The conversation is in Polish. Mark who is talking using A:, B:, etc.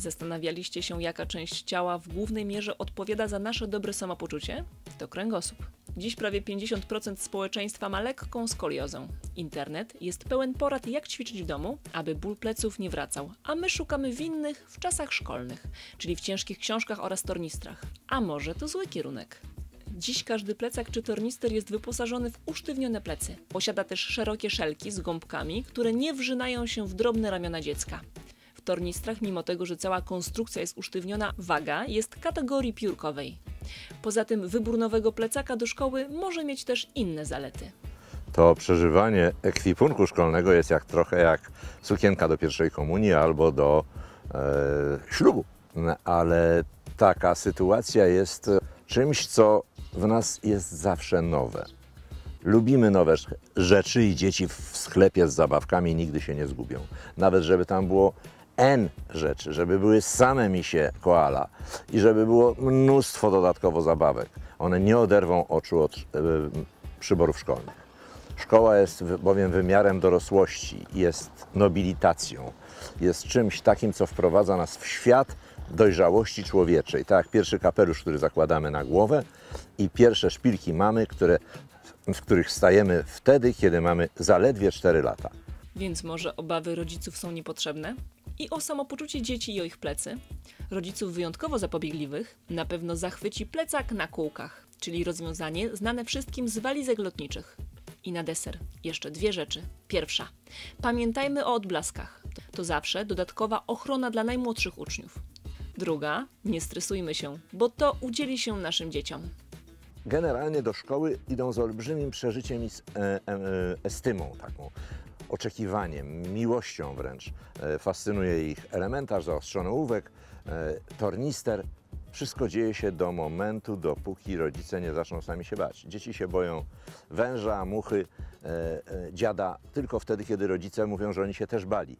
A: Zastanawialiście się, jaka część ciała w głównej mierze odpowiada za nasze dobre samopoczucie? To kręgosłup. Dziś prawie 50% społeczeństwa ma lekką skoliozę. Internet jest pełen porad, jak ćwiczyć w domu, aby ból pleców nie wracał, a my szukamy winnych w czasach szkolnych, czyli w ciężkich książkach oraz tornistrach. A może to zły kierunek? Dziś każdy plecak czy tornister jest wyposażony w usztywnione plecy. Posiada też szerokie szelki z gąbkami, które nie wrzynają się w drobne ramiona dziecka. W tornistrach, mimo tego, że cała konstrukcja jest usztywniona, waga jest kategorii piórkowej. Poza tym wybór nowego plecaka do szkoły może mieć też inne zalety.
B: to przeżywanie ekwipunku szkolnego jest jak trochę jak sukienka do pierwszej komunii albo do e, ślubu. Ale taka sytuacja jest e, czymś, co w nas jest zawsze nowe. Lubimy nowe rzeczy i dzieci w sklepie z zabawkami nigdy się nie zgubią. Nawet żeby tam było N rzeczy, żeby były same misie koala i żeby było mnóstwo dodatkowo zabawek. One nie oderwą oczu od e, przyborów szkolnych. Szkoła jest bowiem wymiarem dorosłości, jest nobilitacją, jest czymś takim, co wprowadza nas w świat dojrzałości człowieczej. Tak jak pierwszy kapelusz, który zakładamy na głowę i pierwsze szpilki mamy, które, w których stajemy wtedy, kiedy mamy zaledwie 4 lata.
A: Więc może obawy rodziców są niepotrzebne? I o samopoczucie dzieci i o ich plecy? Rodziców wyjątkowo zapobiegliwych na pewno zachwyci plecak na kółkach, czyli rozwiązanie znane wszystkim z walizek lotniczych. I na deser jeszcze dwie rzeczy. Pierwsza. Pamiętajmy o odblaskach. To zawsze dodatkowa ochrona dla najmłodszych uczniów. Druga. Nie stresujmy się, bo to udzieli się naszym dzieciom.
B: Generalnie do szkoły idą z olbrzymim przeżyciem i z e, e, estymą taką, oczekiwaniem, miłością wręcz. E, fascynuje ich elementarz, zaostrzony ołówek, e, tornister. Wszystko dzieje się do momentu, dopóki rodzice nie zaczną sami się bać. Dzieci się boją węża, muchy, e, e, dziada tylko wtedy, kiedy rodzice mówią, że oni się też bali.